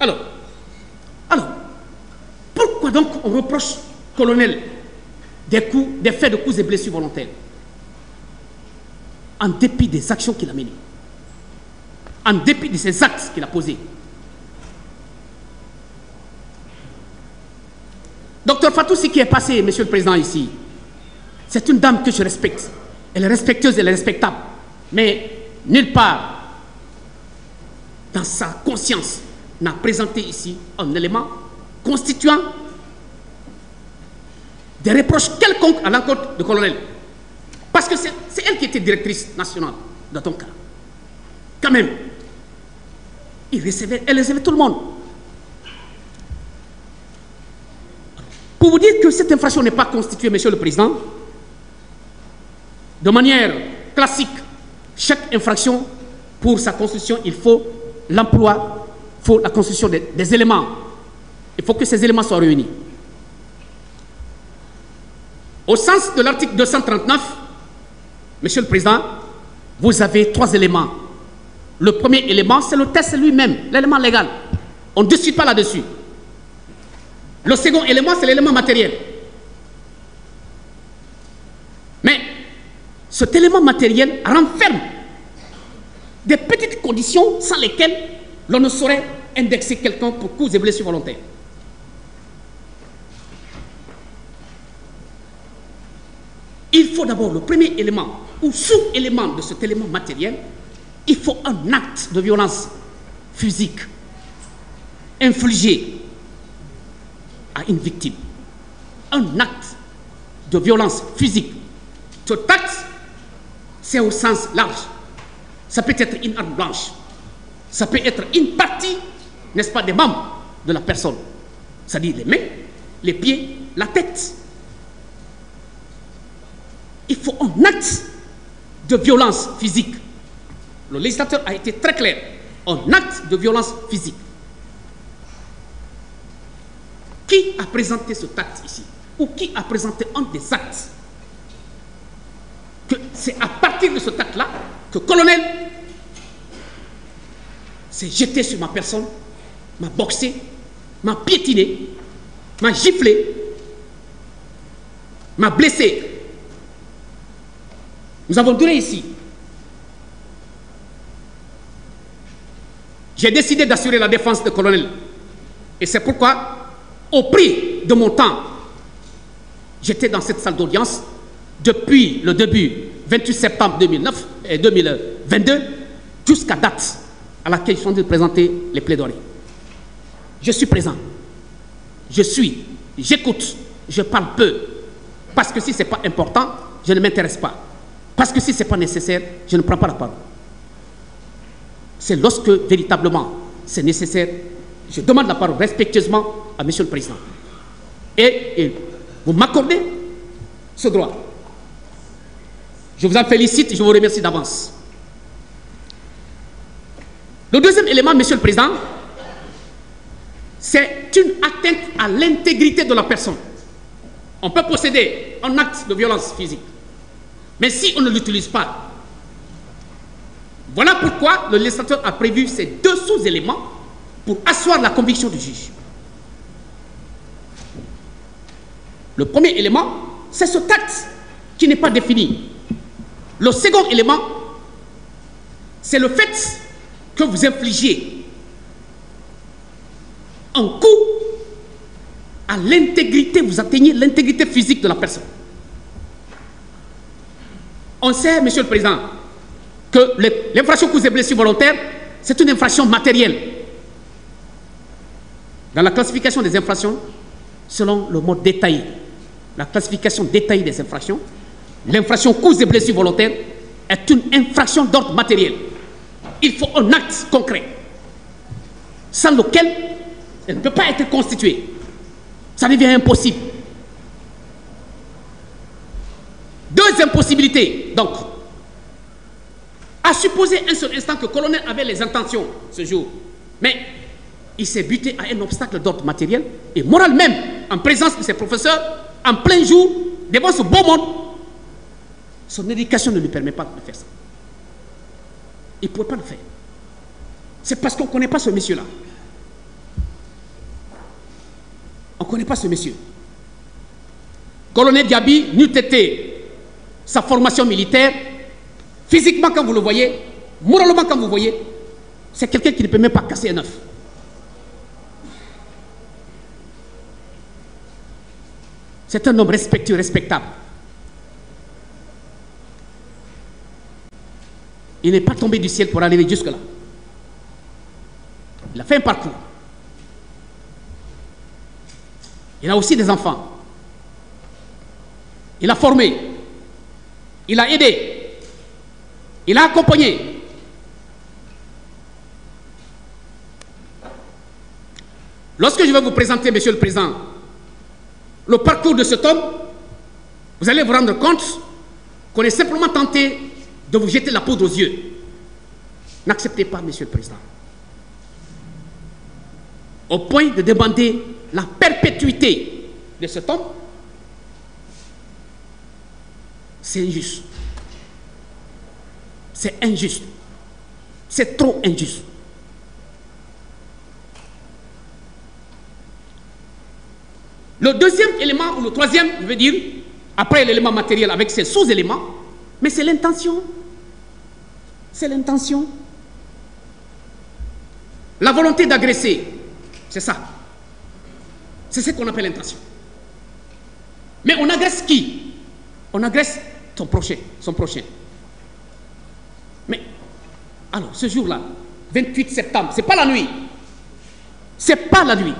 Alors, alors, pourquoi donc on reproche, colonel, des, coups, des faits de coups et blessures volontaires En dépit des actions qu'il a menées, en dépit de ces actes qu'il a posés? Docteur Fatou, ce qui est passé, Monsieur le Président, ici, c'est une dame que je respecte. Elle est respectueuse, elle est respectable. Mais nulle part dans sa conscience n'a présenté ici un élément constituant des reproches quelconques à l'encontre du colonel. Parce que c'est elle qui était directrice nationale dans ton cas. Quand même, il recevait, elle recevait tout le monde. Pour vous dire que cette infraction n'est pas constituée, Monsieur le Président, de manière classique, chaque infraction, pour sa constitution, il faut l'emploi, faut la constitution des, des éléments. Il faut que ces éléments soient réunis. Au sens de l'article 239, Monsieur le Président, vous avez trois éléments. Le premier élément, c'est le test lui-même, l'élément légal. On ne discute pas là-dessus. Le second élément, c'est l'élément matériel. Mais cet élément matériel renferme des petites conditions sans lesquelles l'on ne saurait indexer quelqu'un pour coups et blessures volontaires. Il faut d'abord le premier élément ou sous-élément de cet élément matériel, il faut un acte de violence physique infligé à une victime. Un acte de violence physique. Cet acte, c'est au sens large. Ça peut être une arme blanche. Ça peut être une partie, n'est-ce pas, des membres de la personne. C'est-à-dire les mains, les pieds, la tête. Il faut un acte de violence physique. Le législateur a été très clair. Un acte de violence physique. Qui a présenté ce acte ici? Ou qui a présenté un des actes? C'est à partir de ce acte-là que colonel s'est jeté sur ma personne, m'a boxé, m'a piétiné, m'a giflé, m'a blessé. Nous avons donné ici. J'ai décidé d'assurer la défense du colonel. Et c'est pourquoi, au prix de mon temps, j'étais dans cette salle d'audience depuis le début, 28 septembre 2009 et 2022, jusqu'à date à laquelle sont de présenter les plaidoiries. Je suis présent. Je suis. J'écoute. Je parle peu. Parce que si ce n'est pas important, je ne m'intéresse pas. Parce que si ce n'est pas nécessaire, je ne prends pas la parole. C'est lorsque véritablement c'est nécessaire, je demande la parole respectueusement à Monsieur le Président. Et, et vous m'accordez ce droit. Je vous en félicite je vous remercie d'avance. Le deuxième élément, Monsieur le Président, c'est une atteinte à l'intégrité de la personne. On peut posséder un acte de violence physique, mais si on ne l'utilise pas, voilà pourquoi le législateur a prévu ces deux sous-éléments pour asseoir la conviction du juge. Le premier élément, c'est ce acte qui n'est pas défini. Le second élément, c'est le fait que vous infligez un coup à l'intégrité, vous atteignez l'intégrité physique de la personne. On sait, Monsieur le Président, que l'infraction coups et blessures volontaires, c'est une infraction matérielle. Dans la classification des infractions, selon le mode détaillé, la classification détaillée des infractions, l'infraction coups et blessures volontaires est une infraction d'ordre matériel. Il faut un acte concret, sans lequel elle ne peut pas être constituée. Ça devient impossible. Deux impossibilités, donc. À supposer un seul instant que le colonel avait les intentions ce jour, mais il s'est buté à un obstacle d'ordre matériel et moral même, en présence de ses professeurs, en plein jour, devant ce beau monde, son éducation ne lui permet pas de faire ça. Il ne pouvait pas le faire. C'est parce qu'on ne connaît pas ce monsieur-là. On ne connaît pas ce monsieur. Colonel Diaby n'eût été sa formation militaire, physiquement quand vous le voyez, moralement quand vous voyez, c'est quelqu'un qui ne peut même pas casser un œuf. C'est un homme respectueux, respectable. Il n'est pas tombé du ciel pour arriver jusque-là. Il a fait un parcours. Il a aussi des enfants. Il a formé. Il a aidé. Il a accompagné. Lorsque je vais vous présenter, Monsieur le Président, le parcours de cet homme, vous allez vous rendre compte qu'on est simplement tenté de vous jeter la poudre aux yeux. N'acceptez pas, Monsieur le Président. Au point de demander la perpétuité de cet homme, c'est injuste. C'est injuste. C'est trop injuste. Le deuxième élément, ou le troisième, je veux dire, après l'élément matériel avec ses sous-éléments, mais c'est l'intention. C'est l'intention. La volonté d'agresser, c'est ça. C'est ce qu'on appelle l'intention. Mais on agresse qui? On agresse son prochain, son prochain. Mais, alors, ce jour-là, 28 septembre, c'est pas la nuit. C'est pas la nuit.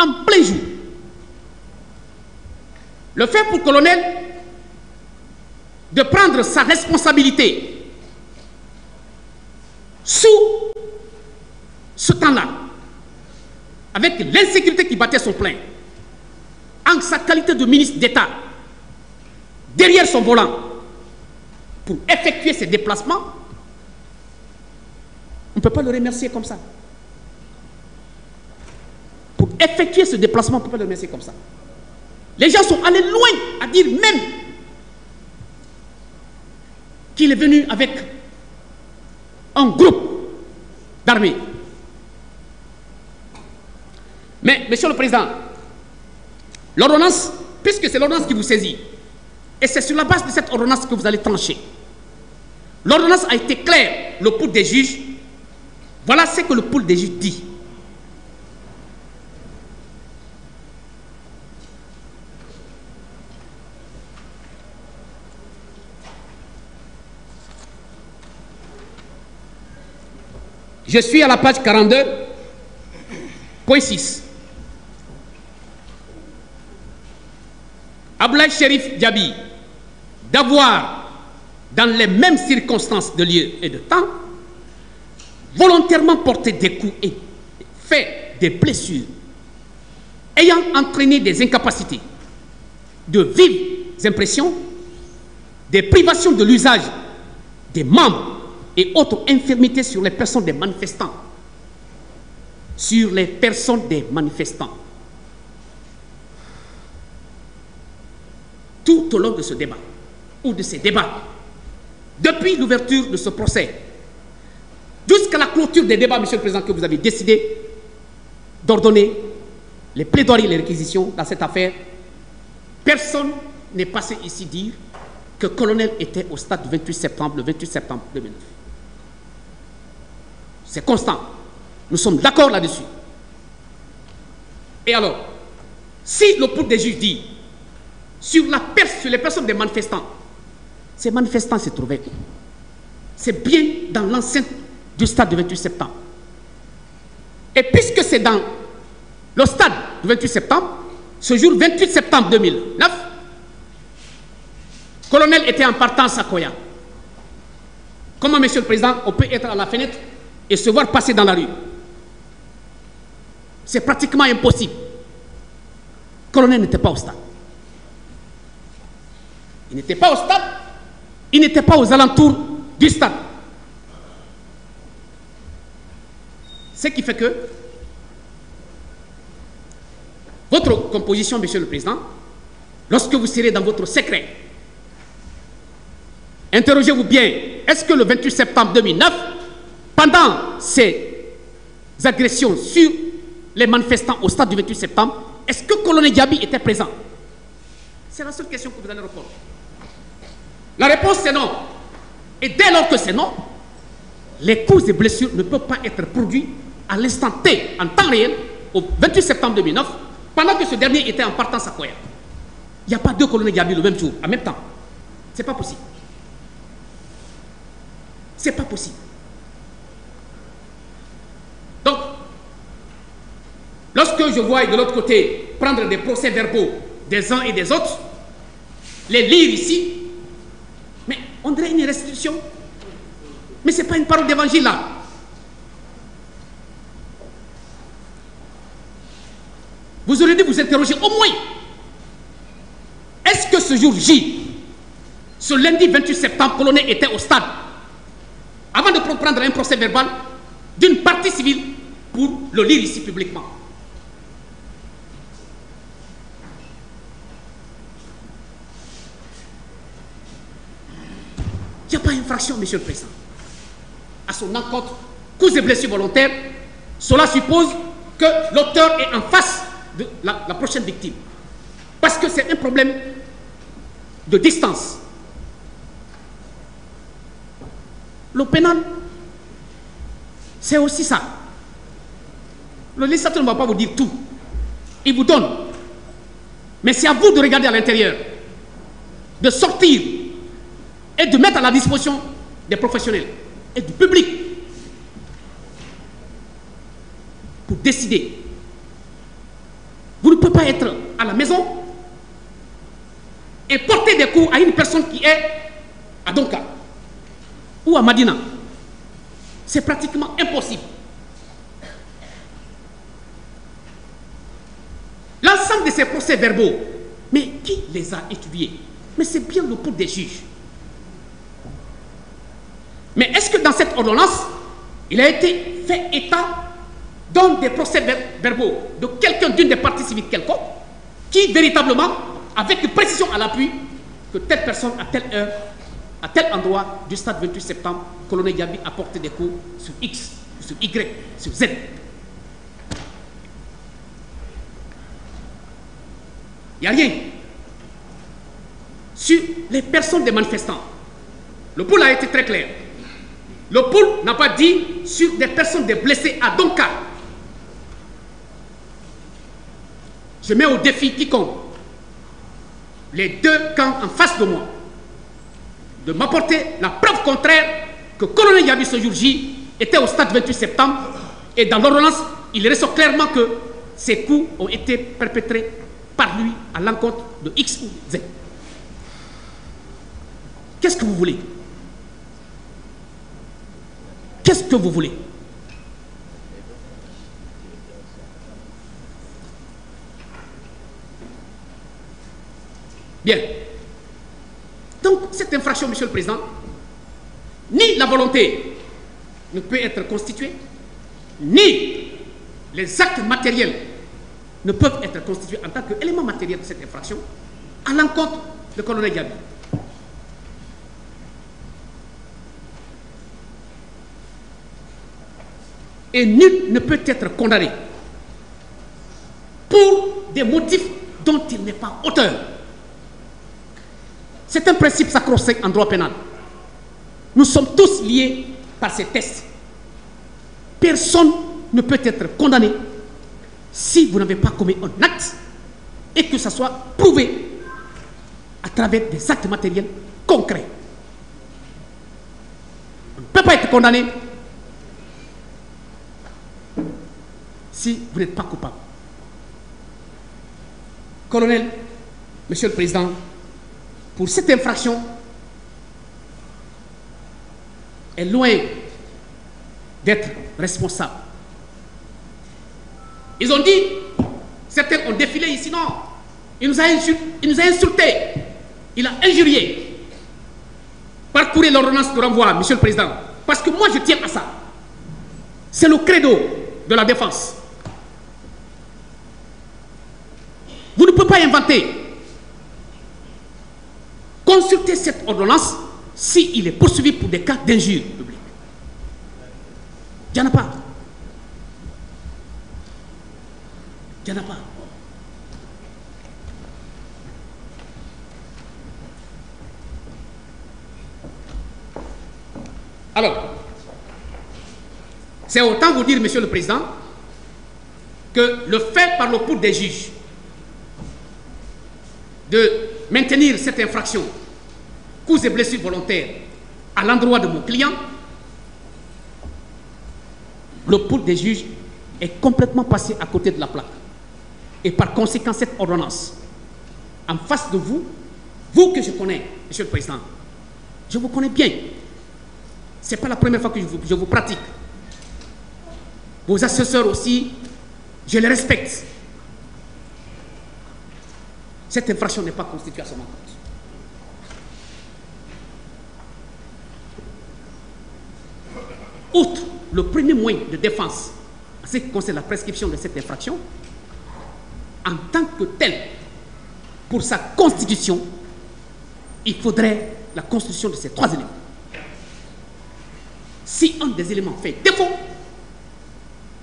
En plein jour. Le fait pour le colonel de prendre sa responsabilité sous ce temps-là, avec l'insécurité qui battait son plein, en sa qualité de ministre d'État, derrière son volant, pour effectuer ses déplacements, on ne peut pas le remercier comme ça. Pour effectuer ce déplacement, on ne peut pas le remercier comme ça. Les gens sont allés loin à dire même qu'il est venu avec un groupe d'armées. Mais, Monsieur le Président, l'ordonnance, puisque c'est l'ordonnance qui vous saisit, et c'est sur la base de cette ordonnance que vous allez trancher. L'ordonnance a été claire, le pool des juges. Voilà ce que le pool des juges dit. Je suis à la page 42, point 6. Ablaï Sherif Diaby, d'avoir, dans les mêmes circonstances de lieu et de temps, volontairement porté des coups et fait des blessures, ayant entraîné des incapacités, de vives impressions, des privations de l'usage des membres et autres infirmités sur les personnes des manifestants. Sur les personnes des manifestants. Tout au long de ce débat, ou de ces débats, depuis l'ouverture de ce procès, jusqu'à la clôture des débats, Monsieur le Président, que vous avez décidé d'ordonner les plaidoiries et les réquisitions dans cette affaire, personne n'est passé ici dire que colonel était au stade du 28 septembre, le 28 septembre 2009. C'est constant. Nous sommes d'accord là-dessus. Et alors, si le pouls des juges dit sur, la sur les personnes des manifestants, ces manifestants se trouvaient C'est bien dans l'enceinte du stade du 28 septembre. Et puisque c'est dans le stade du 28 septembre, ce jour 28 septembre 2009, le colonel était en partance à Koya. Comment, Monsieur le Président, on peut être à la fenêtre? Et se voir passer dans la rue. C'est pratiquement impossible. Le colonel n'était pas au stade. Il n'était pas au stade, il n'était pas aux alentours du stade. Ce qui fait que votre composition, Monsieur le Président, lorsque vous serez dans votre secret, interrogez-vous bien, est-ce que le 28 septembre 2009, pendant ces agressions sur les manifestants au stade du 28 septembre, est-ce que colonel Diaby était présent? C'est la seule question que vous allez répondre. La réponse c'est non. Et dès lors que c'est non, les causes et blessures ne peuvent pas être produites à l'instant T, en temps réel, au 28 septembre 2009, pendant que ce dernier était en partance à Koya. Il n'y a pas deux colonels Diaby le même jour, en même temps. C'est pas possible. C'est pas possible. Donc, lorsque je vois de l'autre côté prendre des procès-verbaux des uns et des autres, les lire ici, mais on dirait une restitution. Mais ce n'est pas une parole d'évangile là. Vous aurez dû vous interroger au moins. Est-ce que ce jour J, ce lundi 28 septembre, colonel était au stade avant de prendre un procès verbal d'une partie civile pour le lire ici publiquement Il n'y a pas Monsieur le Président. À son encontre, cause et blessures volontaires, cela suppose que l'auteur est en face de la, prochaine victime. Parce que c'est un problème de distance. Le pénal, c'est aussi ça. Le législateur ne va pas vous dire tout. Il vous donne. Mais c'est à vous de regarder à l'intérieur, de sortir et de mettre à la disposition des professionnels et du public pour décider. Vous ne pouvez pas être à la maison et porter des coups à une personne qui est à Donka ou à Madina. C'est pratiquement impossible. L'ensemble de ces procès-verbaux, mais qui les a étudiés? Mais c'est bien le pouls des juges. Mais est-ce que dans cette ordonnance, il a été fait état dans des procès-verbaux de quelqu'un d'une des parties civiles quelconque, qui véritablement, avec précision à l'appui, que telle personne à telle heure, à tel endroit du stade 28 septembre, colonel Yabi a porté des coups sur X, sur Y, sur Z. Il n'y a rien. Sur les personnes des manifestants, le pôle a été très clair. Le pôle n'a pas dit sur des personnes des blessés à Donka. Je mets au défi quiconque, les deux camps en face de moi, de m'apporter la preuve contraire que colonel Yabi ce jour J était au stade 28 septembre et dans l'ordonnance, il ressort clairement que ces coups ont été perpétrés par lui à l'encontre de X ou Z. Qu'est-ce que vous voulez? Qu'est-ce que vous voulez? Bien. Donc, cette infraction, Monsieur le Président, ni la volonté ne peut être constituée, ni les actes matériels ne peuvent être constitués en tant qu'élément matériel de cette infraction à l'encontre du colonel Gabi. Et nul ne peut être condamné pour des motifs dont il n'est pas auteur. C'est un principe sacro en droit pénal. Nous sommes tous liés par ces tests. Personne ne peut être condamné si vous n'avez pas commis un acte et que ça soit prouvé à travers des actes matériels concrets. On ne peut pas être condamné si vous n'êtes pas coupable. Colonel, Monsieur le Président, pour cette infraction est loin d'être responsable. Ils ont dit, certains ont défilé ici, non. Il nous a insulté, il, a insulté, il a injurié. Parcourez l'ordonnance de renvoi, Monsieur le Président. Parce que moi, je tiens à ça. C'est le credo de la défense. pas inventer. Consultez cette ordonnance s'il est poursuivi pour des cas d'injure publique. Il n'y en a pas. Il n'y en a pas. Alors, c'est autant vous dire, Monsieur le Président, que le fait par le cours des juges de maintenir cette infraction, coups et blessures volontaires, à l'endroit de mon client, le pool des juges est complètement passé à côté de la plaque. Et par conséquent, cette ordonnance, en face de vous, vous que je connais, Monsieur le Président, je vous connais bien. Ce n'est pas la première fois que je vous pratique. Vos assesseurs aussi, je les respecte. Cette infraction n'est pas constituée à son encontre. Outre le premier moyen de défense en ce qui concerne la prescription de cette infraction, en tant que tel, pour sa constitution, il faudrait la constitution de ces trois éléments. Si un des éléments fait défaut,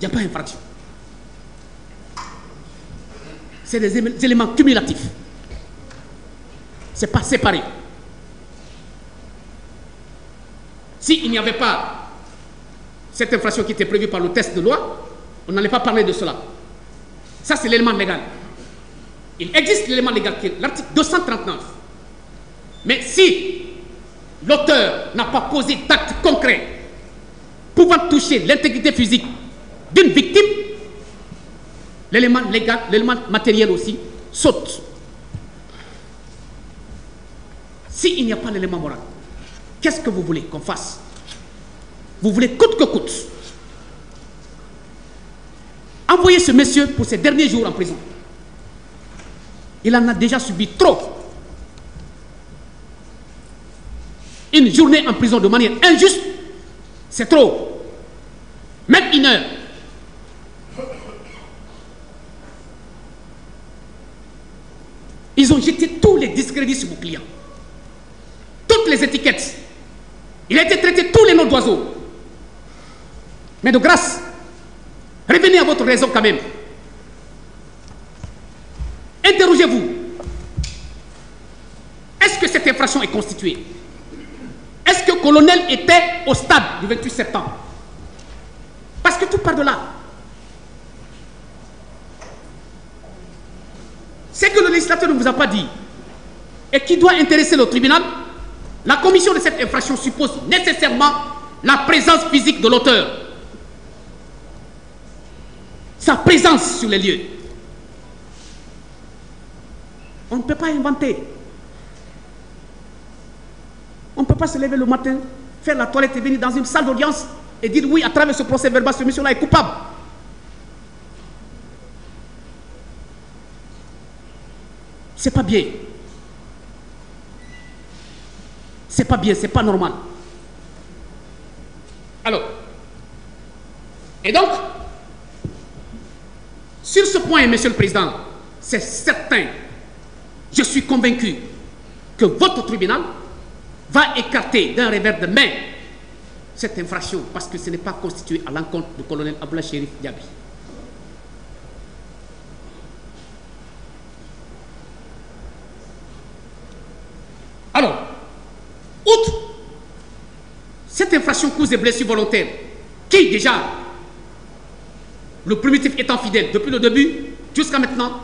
il n'y a pas infraction. C'est des éléments cumulatifs. Ce n'est pas séparé. S'il n'y avait pas cette infraction qui était prévue par le test de loi, on n'allait pas parler de cela. Ça, c'est l'élément légal. Il existe l'élément légal qui est l'article 239. Mais si l'auteur n'a pas posé d'acte concret pouvant toucher l'intégrité physique d'une victime, l'élément légal, l'élément matériel aussi saute. S'il n'y a pas l'élément moral, qu'est-ce que vous voulez qu'on fasse? Vous voulez coûte que coûte envoyer ce monsieur pour ses derniers jours en prison. Il en a déjà subi trop. Une journée en prison de manière injuste, c'est trop. Même une heure. Ils ont jeté tous les discrédits sur vos clients. Étiquettes. Il a été traité tous les noms d'oiseaux. Mais de grâce, revenez à votre raison quand même. Interrogez-vous. Est-ce que cette infraction est constituée? Est-ce que le colonel était au stade du 28 septembre? Parce que tout part de là. C'est que le législateur ne vous a pas dit et qui doit intéresser le tribunal, la commission de cette infraction suppose nécessairement la présence physique de l'auteur. Sa présence sur les lieux. On ne peut pas inventer. On ne peut pas se lever le matin, faire la toilette et venir dans une salle d'audience et dire oui, à travers ce procès verbal, ce monsieur-là est coupable. C'est pas bien. C'est pas bien, c'est pas normal. Alors, et donc, sur ce point, Monsieur le Président, c'est certain, je suis convaincu que votre tribunal va écarter d'un revers de main cette infraction parce que ce n'est pas constitué à l'encontre du colonel Abdullah Sherif Diaby. Alors, outre cause des blessures volontaires, qui déjà, le primitif étant fidèle depuis le début jusqu'à maintenant,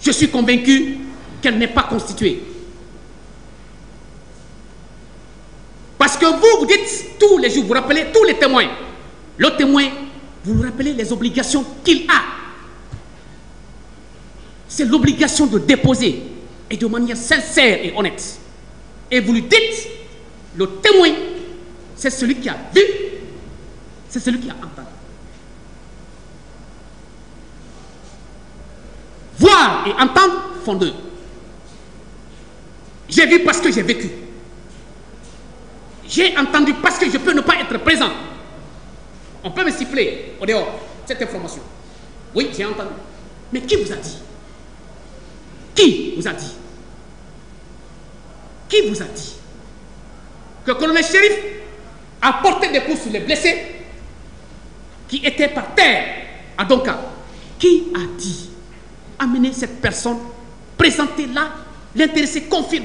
je suis convaincu qu'elle n'est pas constituée. Parce que vous, vous dites tous les jours, vous rappelez tous les témoins. Le témoin, vous vous rappelez les obligations qu'il a. C'est l'obligation de déposer et de manière sincère et honnête. Et vous lui dites, le témoin, c'est celui qui a vu, c'est celui qui a entendu. Voir et entendre font deux. J'ai vu parce que j'ai vécu. J'ai entendu parce que je peux ne pas être présent. On peut me siffler au dehors cette information. Oui, j'ai entendu. Mais qui vous a dit? Qui vous a dit? Qui vous a dit? Que colonel shérif a porté des coups sur les blessés qui étaient par terre à Donka Qui a dit Amener cette personne, présenter là, l'intéressé confirme.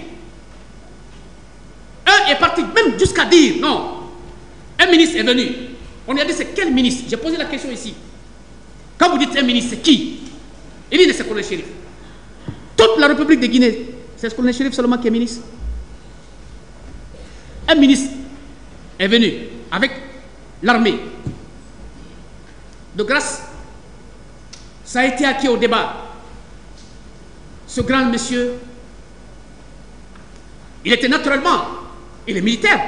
Un est parti même jusqu'à dire non, Un ministre est venu. On lui a dit c'est quel ministre? J'ai posé la question ici. Quand vous dites un ministre, c'est qui? Il dit c'est le shérif. Toute la République de Guinée, c'est le colonel shérif seulement qui est ministre. Un ministre est venu avec l'armée. De grâce, ça a été acquis au débat. Ce grand monsieur, il était naturellement, il est militaire,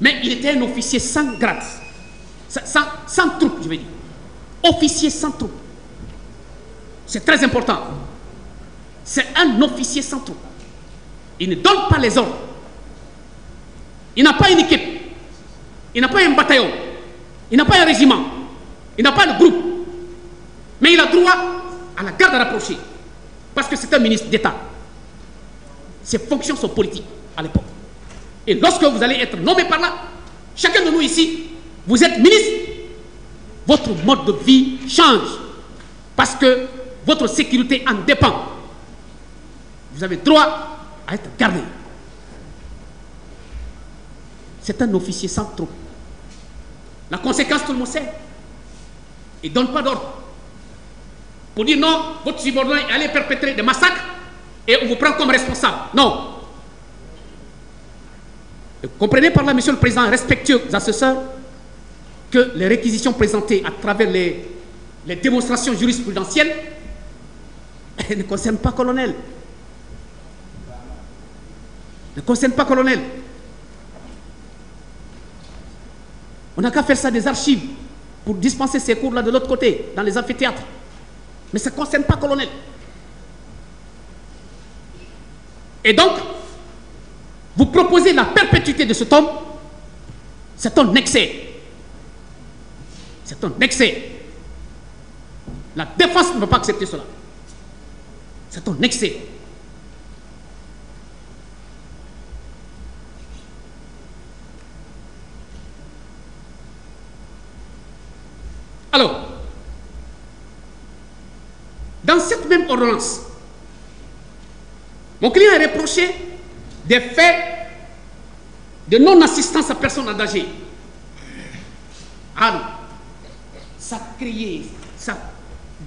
mais il était un officier sans grade, sans, sans troupe, je vais dire. Officier sans troupe. C'est très important. C'est un officier sans troupe. Il ne donne pas les ordres. Il n'a pas une équipe. Il n'a pas un bataillon. Il n'a pas un régiment. Il n'a pas de groupe. Mais il a droit à la garde rapprochée. Parce que c'est un ministre d'État. Ses fonctions sont politiques à l'époque. Et lorsque vous allez être nommé par là, chacun de nous ici, vous êtes ministre, votre mode de vie change. Parce que votre sécurité en dépend. Vous avez droit à être gardé. C'est un officier sans trop. La conséquence, tout le monde sait. Il ne donne pas d'ordre. Pour dire non, votre subordonné est allé perpétrer des massacres et on vous prend comme responsable. Non. comprenez par là, Monsieur le Président, respectueux assesseurs, que les réquisitions présentées à travers les, les démonstrations jurisprudentielles ne concernent pas colonel. Ne concernent pas colonel. On n'a qu'à faire ça des archives pour dispenser ces cours-là de l'autre côté, dans les amphithéâtres. Mais ça ne concerne pas colonel. Et donc, vous proposez la perpétuité de cet homme, c'est un excès. C'est un excès. La défense ne peut pas accepter cela. C'est un excès. Alors, dans cette même ordonnance, mon client a reproché des faits de non-assistance à personne en danger. Non, ça a créé, ça a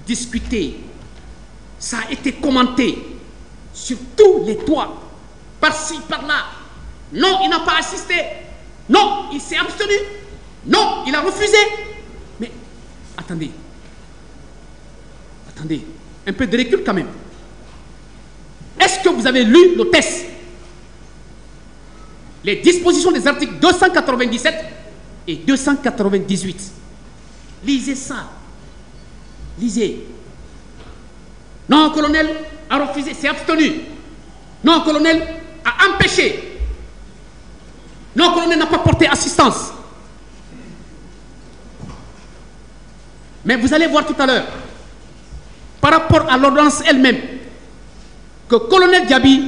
discuté, ça a été commenté sur tous les toits, par-ci, par-là. Non, il n'a pas assisté. Non, il s'est abstenu. Non, il a refusé. Mais attendez, attendez, un peu de recul quand même. Est-ce que vous avez lu le test Les dispositions des articles 297 et 298. Lisez ça. Lisez. Non, colonel a refusé, s'est abstenu. Non, colonel a empêché. Non, colonel n'a pas porté assistance. Mais vous allez voir tout à l'heure, par rapport à l'ordonnance elle-même, que colonel Diaby,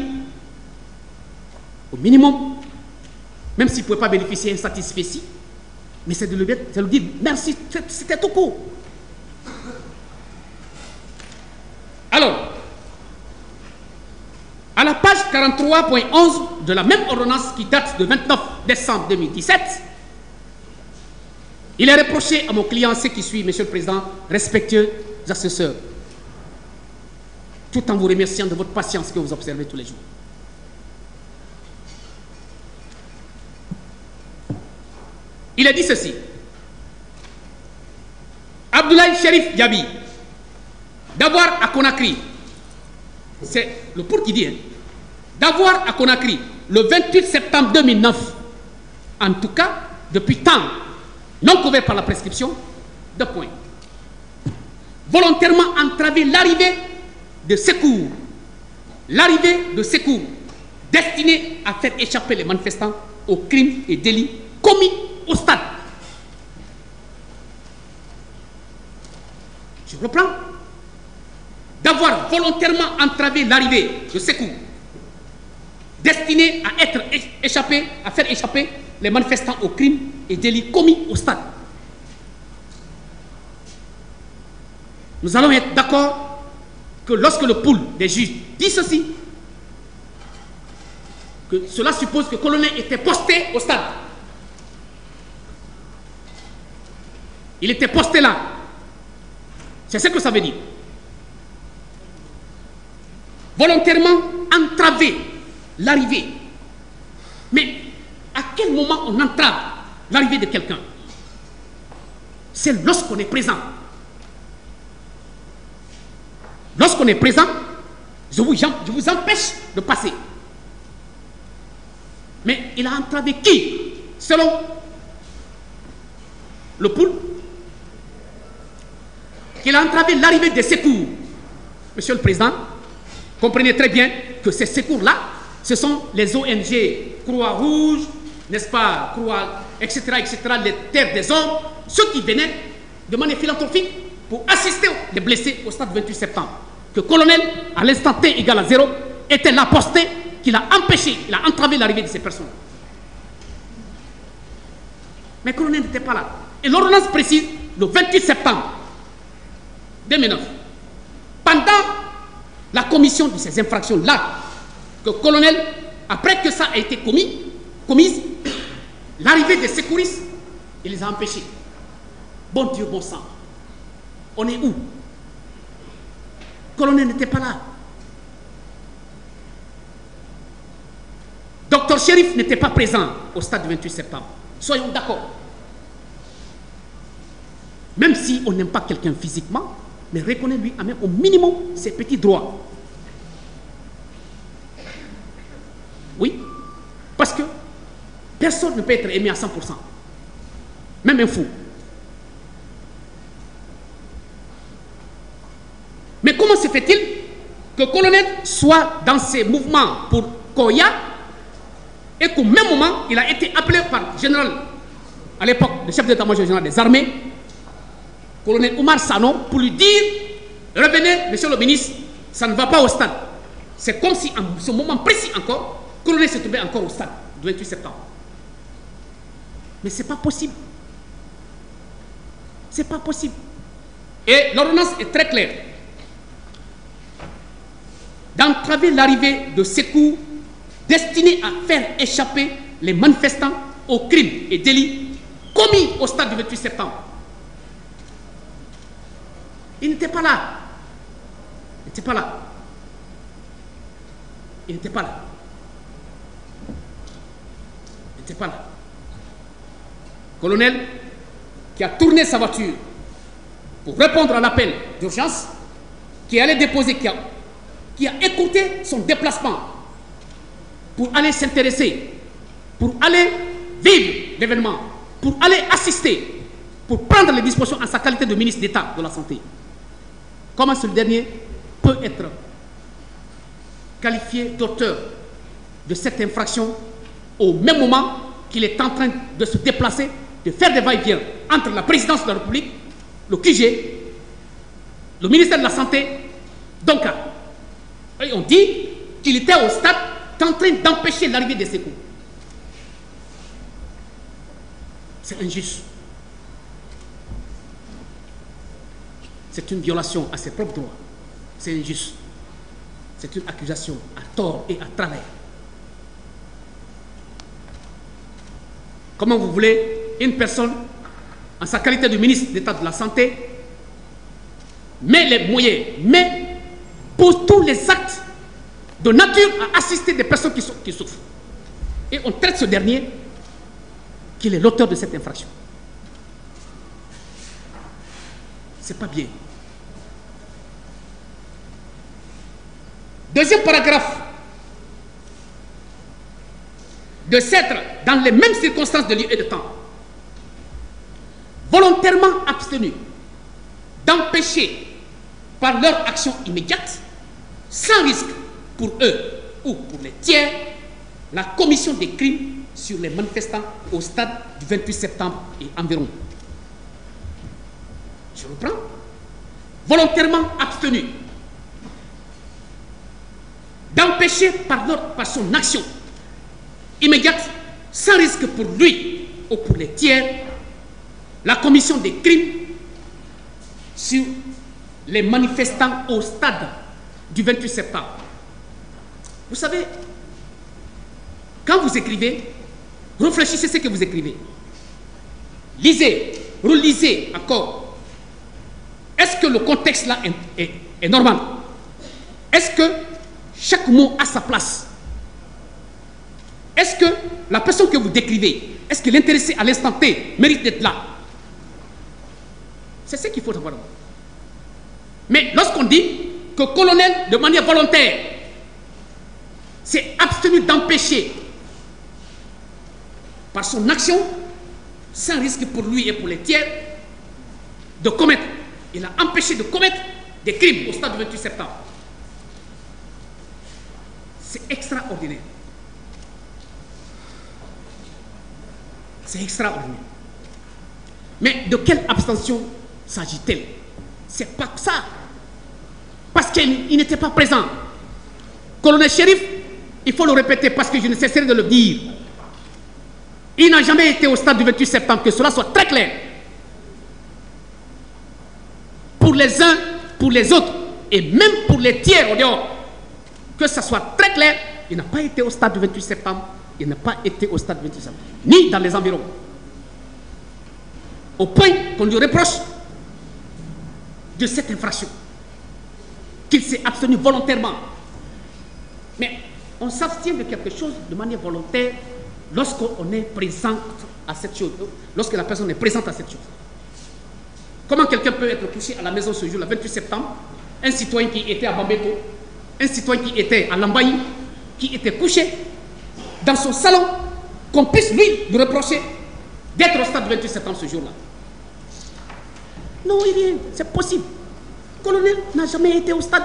au minimum, même s'il ne pouvait pas bénéficier d'un satisfait mais c'est de, de lui dire merci, c'était tout court. Alors, à la page 43.11 de la même ordonnance qui date de 29 décembre 2017, il est reproché à mon client, ce qui suit, Monsieur le Président, respectueux assesseurs, tout en vous remerciant de votre patience que vous observez tous les jours. Il a dit ceci. Abdoulaye Sherif Diaby, d'avoir à Conakry, c'est le pour qui dit, hein, d'avoir à Conakry le 28 septembre 2009, en tout cas, depuis temps, non couvert par la prescription, deux points. Volontairement entraver l'arrivée de secours, l'arrivée de secours destinés à faire échapper les manifestants aux crimes et délits commis au stade. Je reprends. D'avoir volontairement entravé l'arrivée de secours destinés à être à faire échapper les manifestants aux crimes et délits commis au stade. Nous allons être d'accord que lorsque le pool des juges dit ceci, que cela suppose que colonel était posté au stade. Il était posté là. C'est ce que ça veut dire. Volontairement entraver l'arrivée. Mais à quel moment on entrave l'arrivée de quelqu'un? C'est lorsqu'on est présent. Lorsqu'on est présent, je vous, empêche de passer. Mais il a entravé qui? Selon le poule, qu'il a entravé l'arrivée des secours. Monsieur le Président, comprenez très bien que ces secours-là, ce sont les ONG Croix-Rouge, n'est-ce pas, Croix, etc., etc., les terres des hommes, ceux qui venaient de manière philanthropique pour assister les blessés au stade 28 septembre. Que le colonel, à l'instant T égal à zéro, était là posté, qu'il a empêché, il a entravé l'arrivée de ces personnes. Mais le colonel n'était pas là. Et l'ordonnance précise, le 28 septembre 2009, pendant la commission de ces infractions-là, que le colonel, après que ça a été commis, commise, l'arrivée des secouristes, il les a empêchés. Bon Dieu, bon sang. On est où? Colonel n'était pas là. Docteur Shérif n'était pas présent au stade du 28 septembre. Soyons d'accord. Même si on n'aime pas quelqu'un physiquement, mais reconnaît-lui au minimum ses petits droits. Oui, parce que personne ne peut être aimé à 100%, même un fou. Mais comment se fait-il que colonel soit dans ses mouvements pour Koya et qu'au même moment, il a été appelé par général, à l'époque, le chef d'état-major général des armées, colonel Omar Sano, pour lui dire Revenez, monsieur le ministre, ça ne va pas au stade. C'est comme si, en ce moment précis encore, colonel se trouvait encore au stade, le 28 septembre. Mais ce n'est pas possible. Ce n'est pas possible. Et l'ordonnance est très claire. D'entraver l'arrivée de secours destinés à faire échapper les manifestants aux crimes et délits commis au stade du 28 septembre. Il n'était pas là. Il n'était pas là. Il n'était pas là. Il n'était pas là. Colonel qui a tourné sa voiture pour répondre à l'appel d'urgence, qui allait déposer, qui a, qui a écouté son déplacement pour aller s'intéresser, pour aller vivre l'événement, pour aller assister, pour prendre les dispositions en sa qualité de ministre d'État de la Santé. Comment ce dernier peut être qualifié d'auteur de cette infraction au même moment qu'il est en train de se déplacer, de faire des va-et-vient entre la présidence de la République, le QG, le ministère de la Santé, donc et on dit qu'il était au stade en train d'empêcher l'arrivée des secours. C'est injuste. C'est une violation à ses propres droits. C'est injuste. C'est une accusation à tort et à travers. Comment vous voulez une personne, en sa qualité de ministre d'État de la Santé, met les moyens, mais pour tous les actes de nature à assister des personnes qui, souffrent. Et on traite ce dernier qu'il est l'auteur de cette infraction. C'est pas bien. Deuxième paragraphe. De s'être dans les mêmes circonstances de lieu et de temps, volontairement abstenus d'empêcher par leur action immédiate, sans risque pour eux ou pour les tiers, la commission des crimes sur les manifestants au stade du 28 septembre et environ. Je reprends. Volontairement abstenus d'empêcher par, par son action immédiate, sans risque pour lui ou pour les tiers, la commission des crimes sur les manifestants au stade du 28 septembre. Vous savez, quand vous écrivez, réfléchissez ce que vous écrivez. Lisez relisez encore. Est-ce que le contexte là est, normal? Est-ce que chaque mot a sa place? Est-ce que la personne que vous décrivez, est-ce que l'intéressé à l'instant T mérite d'être là? C'est ce qu'il faut savoir. Mais lorsqu'on dit que colonel, de manière volontaire, s'est abstenu d'empêcher par son action, sans risque pour lui et pour les tiers, de commettre. Il a empêché de commettre des crimes au stade du 28 septembre. C'est extraordinaire. C'est extraordinaire. Mais de quelle abstention s'agit-il C'est pas ça. Qu'il n'était pas présent. Colonel Shérif, il faut le répéter parce que je ne cesserai de le dire. Il n'a jamais été au stade du 28 septembre, que cela soit très clair. Pour les uns, pour les autres, et même pour les tiers au dehors. Que ça soit très clair, il n'a pas été au stade du 28 septembre, il n'a pas été au stade du 28 septembre, ni dans les environs. Au point qu'on lui reproche de cette infraction, qu'il s'est abstenu volontairement. Mais on s'abstient de quelque chose de manière volontaire lorsqu'on est présent à cette chose, lorsque la personne est présente à cette chose. Comment quelqu'un peut être couché à la maison ce jour, le 28 septembre, un citoyen qui était à Bambeto, un citoyen qui était à Lambaye, qui était couché dans son salon, qu'on puisse lui lui reprocher d'être au stade du 28 septembre ce jour-là. Non, il rien, c'est possible. Colonel n'a jamais été au stade.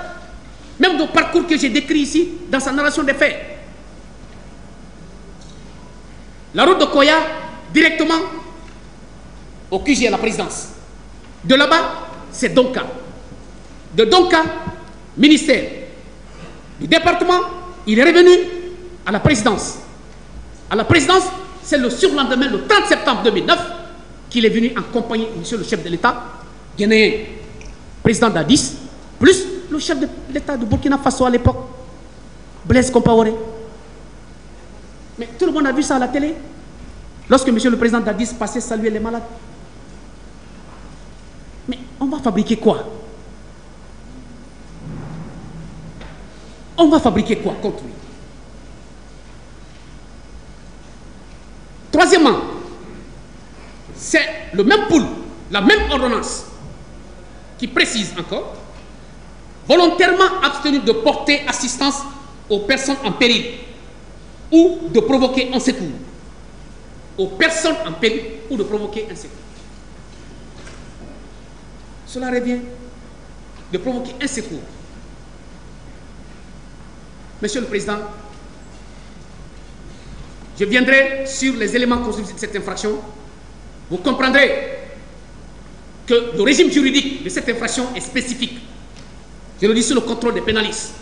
Même le parcours que j'ai décrit ici, dans sa narration des faits. La route de Koya, directement au QG à la présidence. De là-bas, c'est Donka. De Donka, ministère. Du département, il est revenu à la présidence. À la présidence, c'est le surlendemain, le 30 septembre 2009, qu'il est venu en compagnie monsieur le chef de l'État, ghanéen, président d'Addis, plus le chef de l'État de Burkina Faso à l'époque, Blaise Compaoré. Mais tout le monde a vu ça à la télé. Lorsque M. le Président d'Addis passait saluer les malades. Mais on va fabriquer quoi? On va fabriquer quoi contre lui? Troisièmement, c'est le même pool, la même ordonnance qui précise encore volontairement abstenu de porter assistance aux personnes en péril ou de provoquer un secours aux personnes en péril ou de provoquer un secours. Cela revient de provoquer un secours. Monsieur le Président, je viendrai sur les éléments constitutifs de cette infraction. Vous comprendrez que le régime juridique de cette infraction est spécifique. Je le dis sur le contrôle des pénalistes.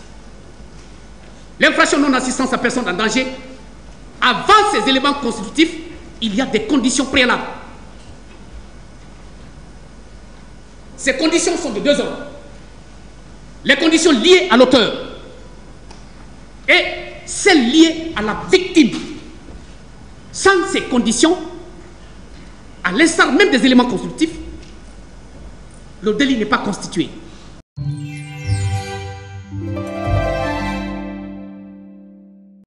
L'infraction non-assistance à personne en danger, avant ces éléments constitutifs, il y a des conditions préalables. Ces conditions sont de deux ordres. Les conditions liées à l'auteur et celles liées à la victime. Sans ces conditions, à l'instar même des éléments constructifs, le délit n'est pas constitué.